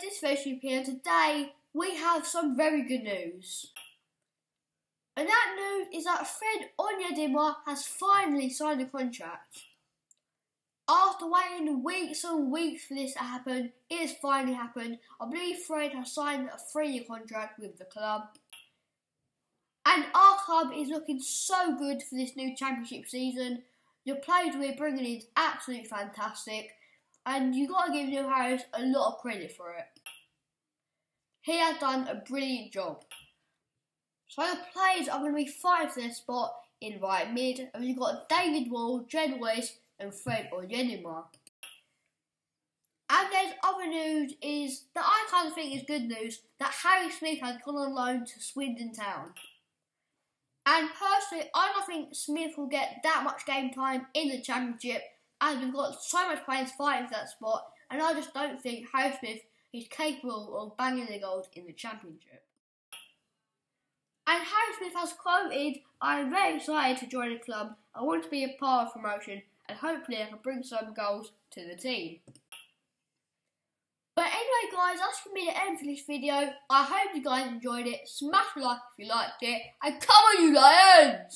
this is here and today we have some very good news. And that news is that Fred Onyedinma has finally signed a contract. After waiting weeks and weeks for this to happen, it has finally happened. I believe Fred has signed a three-year contract with the club. And our club is looking so good for this new championship season. The players we're bringing in is absolutely fantastic. And you've got to give Neil Harris a lot of credit for it. He has done a brilliant job. So the players are going to be fighting for their spot in right mid. And we've got David Wall, Jed West and Fred Onyedinma. And there's other news is that I kind of think is good news that Harry Smith has gone on loan to Swindon Town. And personally, I don't think Smith will get that much game time in the championship as we've got so much players fighting for that spot. And I just don't think Harry Smith is capable of banging the goals in the championship. And Harry Smith has quoted, I am very excited to join the club. I want to be a part of promotion and hopefully I can bring some goals to the team. But anyway guys, that's going to be the end for this video. I hope you guys enjoyed it. Smash like if you liked it. And come on you Lions!